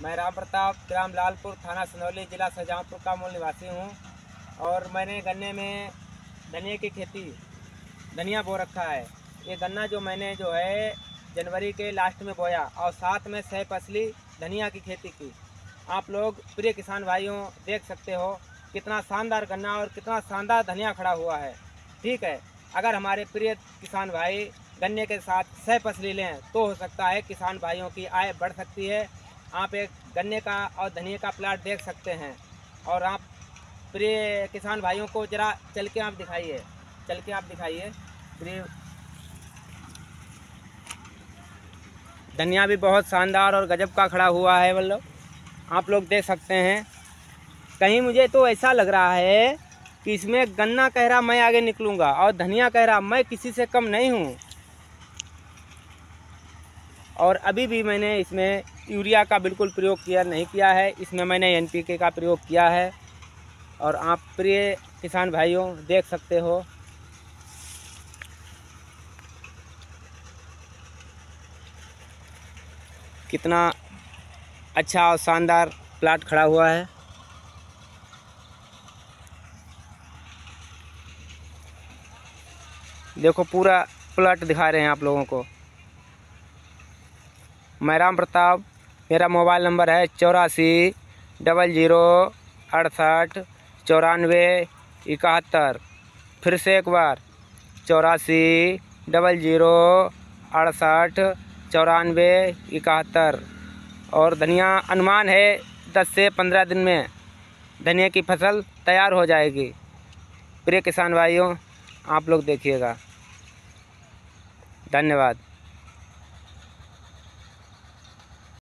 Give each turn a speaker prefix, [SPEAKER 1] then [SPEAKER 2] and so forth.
[SPEAKER 1] मैं राम प्रताप, ग्राम लालपुर, थाना सनौली, जिला शाहजहाँपुर का मूल निवासी हूँ। और मैंने गन्ने में धनिया की खेती, धनिया बो रखा है। ये गन्ना जो मैंने जो है, जनवरी के लास्ट में बोया और साथ में सह फसली धनिया की खेती की। आप लोग प्रिय किसान भाइयों, देख सकते हो कितना शानदार गन्ना और कितना शानदार धनिया खड़ा हुआ है। ठीक है, अगर हमारे प्रिय किसान भाई गन्ने के साथ सह फसली लें तो हो सकता है किसान भाइयों की आय बढ़ सकती है। आप एक गन्ने का और धनिया का प्लाट देख सकते हैं। और आप प्रिय किसान भाइयों को जरा चल के आप दिखाइए, चल के आप दिखाइए। प्रिय धनिया भी बहुत शानदार और गजब का खड़ा हुआ है मतलब आप लोग देख सकते हैं। कहीं मुझे तो ऐसा लग रहा है कि इसमें गन्ना कह रहा मैं आगे निकलूँगा और धनिया कह रहा मैं किसी से कम नहीं हूँ। और अभी भी मैंने इसमें यूरिया का बिल्कुल प्रयोग किया नहीं किया है। इसमें मैंने एन का प्रयोग किया है। और आप प्रिय किसान भाइयों, देख सकते हो। कितना अच्छा और शानदार प्लाट खड़ा हुआ है। देखो पूरा प्लाट दिखा रहे हैं आप लोगों को। मैं राम प्रताप, मेरा मोबाइल नंबर है चौरासी, डबल ज़ीरो, अड़सठ, चौरानवे, इकहत्तर। फिर से एक बार, चौरासी, डबल ज़ीरो, अड़सठ, चौरानवे, इकहत्तर। और धनिया अनुमान है दस से पंद्रह दिन में धनिया की फ़सल तैयार हो जाएगी। प्रिय किसान भाइयों, आप लोग देखिएगा। धन्यवाद।